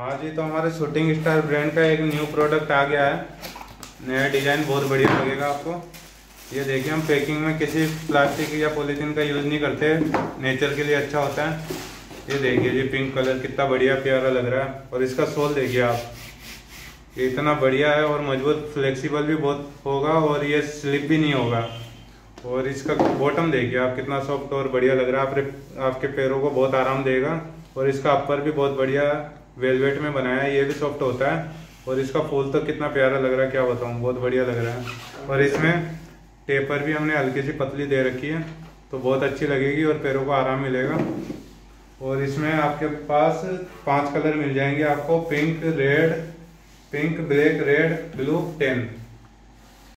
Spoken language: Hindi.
हाँ जी तो हमारे शूटिंग स्टार ब्रांड का एक न्यू प्रोडक्ट आ गया है। नया डिज़ाइन बहुत बढ़िया लगेगा आपको। ये देखिए, हम पैकिंग में किसी प्लास्टिक या पॉलीथीन का यूज़ नहीं करते। नेचर के लिए अच्छा होता है। ये देखिए जी पिंक कलर कितना बढ़िया प्यारा लग रहा है। और इसका सोल देखिए आप। ये इतना बढ़िया है और मज़बूत फ्लेक्सिबल भी बहुत होगा और ये स्लिप भी नहीं होगा। और इसका बॉटम देखिए आप, कितना सॉफ्ट और बढ़िया लग रहा है। आपके पैरों को बहुत आराम देगा। और इसका अपर भी बहुत बढ़िया वेलवेट में बनाया है ये भी सॉफ्ट होता है। और इसका फूल तो कितना प्यारा लग रहा है, क्या बताऊँ, बहुत बढ़िया लग रहा है। और इसमें टेपर भी हमने हल्की सी पतली दे रखी है तो बहुत अच्छी लगेगी और पैरों को आराम मिलेगा। और इसमें आपके पास पाँच कलर मिल जाएँगे आपको pink red pink black red blue ten